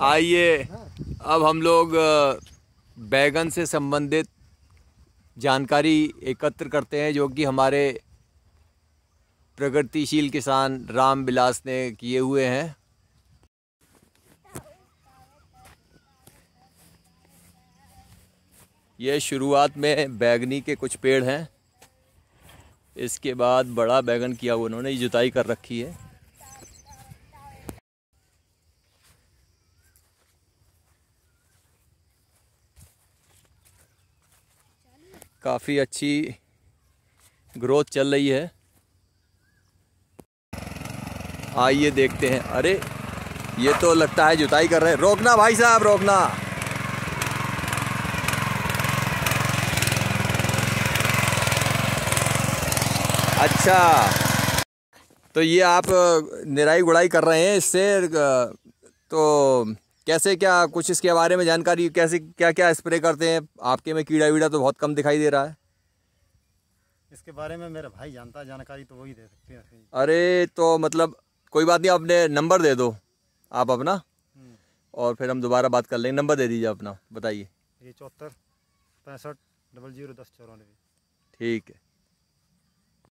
आइए। अब हम लोग बैगन से संबंधित जानकारी एकत्र करते हैं, जो कि हमारे प्रगतिशील किसान राम बिलास ने किए हुए हैं। ये शुरुआत में बैगनी के कुछ पेड़ हैं। इसके बाद बड़ा बैगन किया हुआ उन्होंने जुताई कर रखी है। काफ़ी अच्छी ग्रोथ चल रही है। आइए देखते हैं। अरे, ये तो लगता है जुताई कर रहे हैं। रोकना भाई साहब, रोकना। अच्छा तो ये आप निराई गुड़ाई कर रहे हैं इससे तो कैसे क्या कुछ इसके बारे में जानकारी कैसे क्या क्या स्प्रे करते हैं? आपके में कीड़ा वीड़ा तो बहुत कम दिखाई दे रहा है। इसके बारे में मेरा भाई जानता है जानकारी तो वही दे सकते हैं अरे तो मतलब कोई बात नहीं आपने नंबर दे दो आप अपना। हम्म, और फिर हम दोबारा बात कर लेंगे। नंबर दे दीजिए अपना बताइए। ये चौहत्तर पैंसठ डबल ज़ीरो दस चौरानवे। ठीक है।